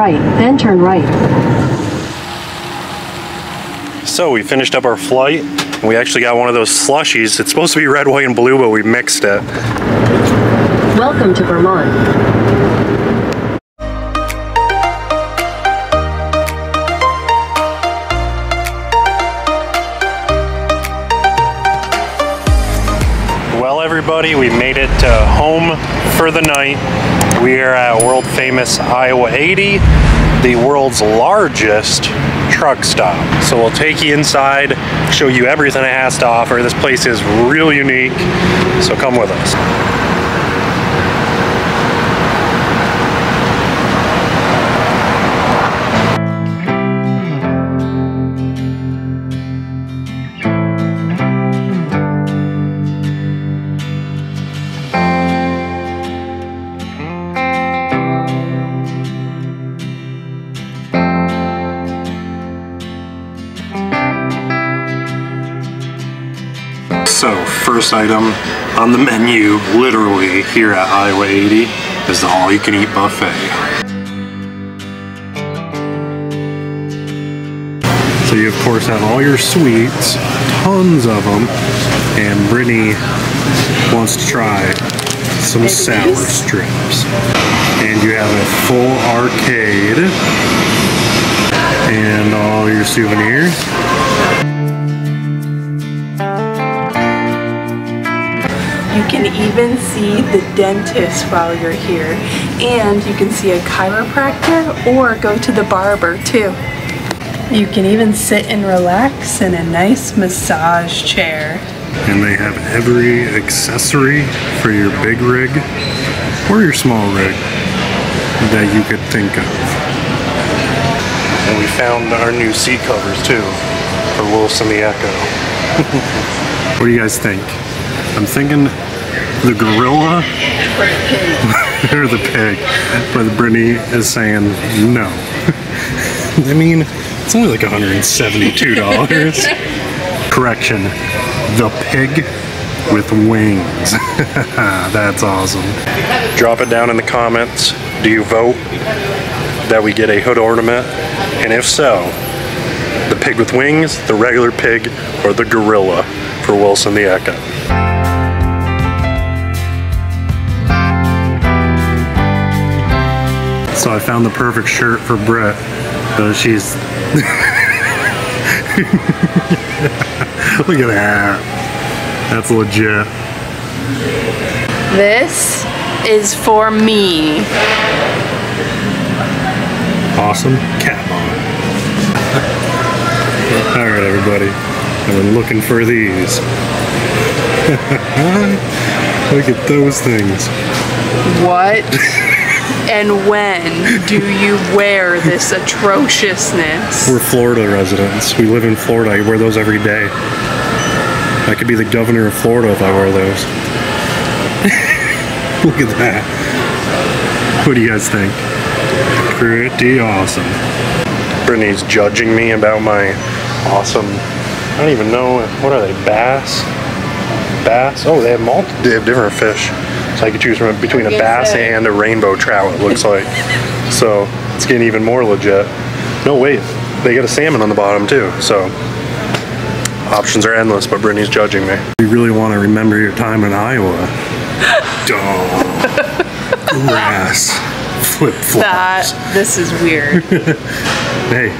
right, then turn right. So we finished up our flight. And we actually got one of those slushies. It's supposed to be red, white, and blue, but we mixed it. Welcome to Vermont. Everybody, we made it to home for the night. We are at world famous Iowa 80, the world's largest truck stop. So we'll take you inside, show you everything it has to offer. This place is real unique, so come with us. So, first item on the menu, literally here at Iowa 80, is the all-you-can-eat buffet. So you of course have all your sweets, tons of them, and Brittany wants to try some sour strips. And you have a full arcade and all your souvenirs. Can even see the dentist while you're here. And you can see a chiropractor or go to the barber too. You can even sit and relax in a nice massage chair. And they have every accessory for your big rig or your small rig that you could think of. And we found our new seat covers too for Wilson the Ekko. what do you guys think? I'm thinking the gorilla or the pig, but Brittany is saying no. I mean, it's only like $172. Correction, the pig with wings. That's awesome. Drop it down in the comments. Do you vote that we get a hood ornament? And if so, the pig with wings, the regular pig, or the gorilla for Wilson the Ekko? So I found the perfect shirt for Britt. So she's. Look at that. That's legit. This is for me. Awesome cap on. Alright, everybody. I've been looking for these. Look at those things. What and when do you wear this atrociousness? We're Florida residents. We live in Florida. I wear those every day. I could be the governor of Florida if I wear those. Look at that. What do you guys think? Pretty awesome. Brittany's judging me about my awesome, I don't even know, what are they, bass? Bass? Oh, they have multi, they have different fish. So I could choose from between a bass and a rainbow trout, it looks like. so it's getting even more legit. No, wait, they got a salmon on the bottom too, so options are endless, but Brittany's judging me. You really want to remember your time in Iowa. Duh. Grass. Flip flops. That this is weird. Hey,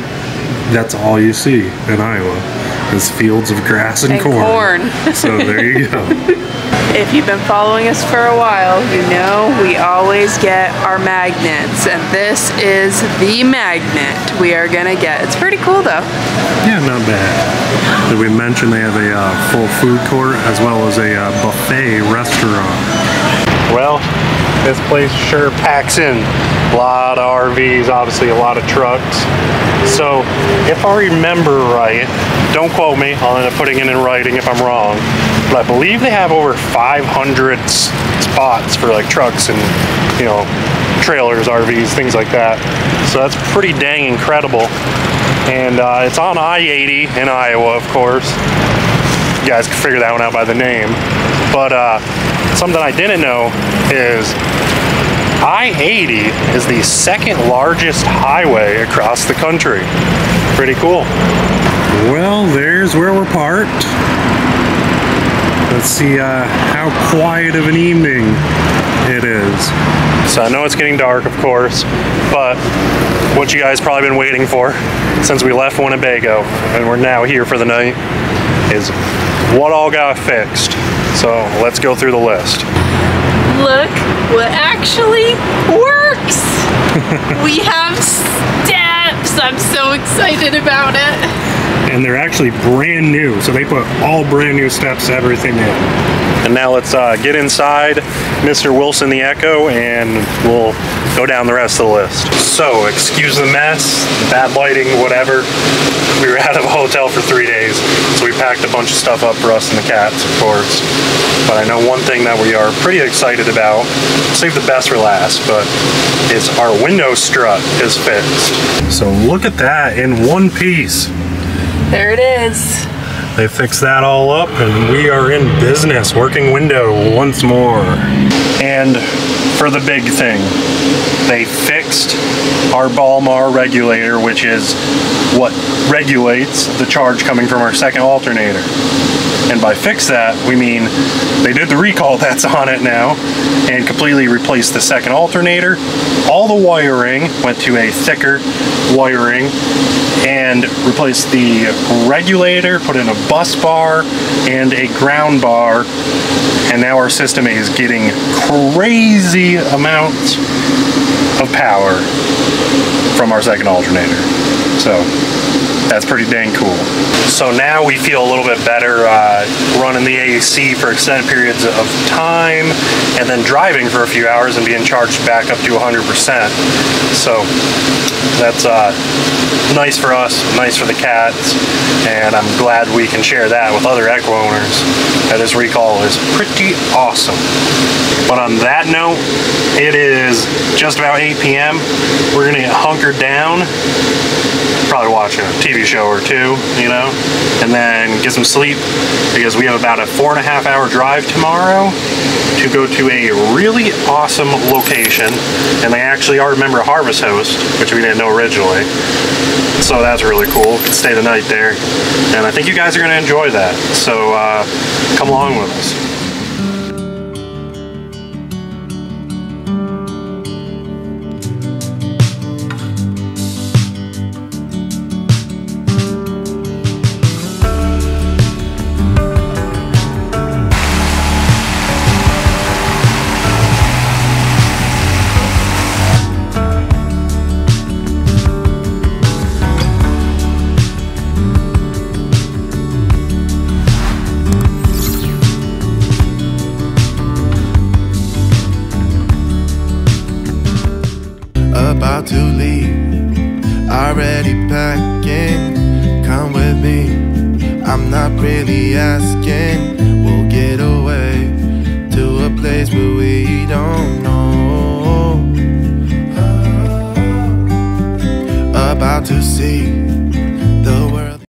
that's all you see in Iowa is fields of grass and, And corn. so there you go. If you've been following us for a while, you know we always get our magnets, and this is the magnet we are gonna get. It's pretty cool though. Yeah, not bad. Did we mention they have a uh, full food court as well as a uh, buffet restaurant? Well, this place sure packs in. A lot of RVs, obviously a lot of trucks. So, if I remember right, don't quote me, I'll end up putting it in writing if I'm wrong, but I believe they have over 500 spots for like trucks and, you know, trailers, RVs, things like that. So that's pretty dang incredible. And uh, it's on I-80 in Iowa, of course. You guys can figure that one out by the name. But uh, something I didn't know is I-80 is the second largest highway across the country. Pretty cool. Well, there's where we're parked. Let's see uh, how quiet of an evening it is. So I know it's getting dark, of course, but what you guys probably been waiting for since we left Winnebago and we're now here for the night is what all got fixed. So let's go through the list. Look what actually works. we have steps. I'm so excited about it and they're actually brand new. So they put all brand new steps, everything in. And now let's uh, get inside Mr. Wilson the Ekko and we'll go down the rest of the list. So, excuse the mess, bad lighting, whatever. We were out of a hotel for three days, so we packed a bunch of stuff up for us and the cats, of course. But I know one thing that we are pretty excited about, save the best for last, but it's our window strut is fixed. So look at that in one piece. There it is. They fixed that all up and we are in business, working window once more. And for the big thing, they fixed our Balmar regulator, which is what regulates the charge coming from our second alternator. And by fix that, we mean they did the recall that's on it now and completely replaced the second alternator. All the wiring went to a thicker wiring and replaced the regulator, put in a bus bar and a ground bar. And now our system is getting crazy amounts of power from our second alternator. So that's pretty dang cool. So now we feel a little bit better uh, running the AC for extended periods of time and then driving for a few hours and being charged back up to 100%. So that's uh, nice for us, nice for the cats, and I'm glad we can share that with other Ekko owners. That this recall is pretty awesome. But on that note, it is just about 8 p.m. We're gonna get hunkered down, probably watching a TV show or two, you know, and then get some sleep because we have about a four and a half hour drive tomorrow to go to a really awesome location. And they actually are a member of Harvest Host, which we didn't know originally. So that's really cool. Can stay the night there. And I think you guys are going to enjoy that. So uh, come along with us. I'm not really asking. We'll get away to a place where we don't know. Oh, about to see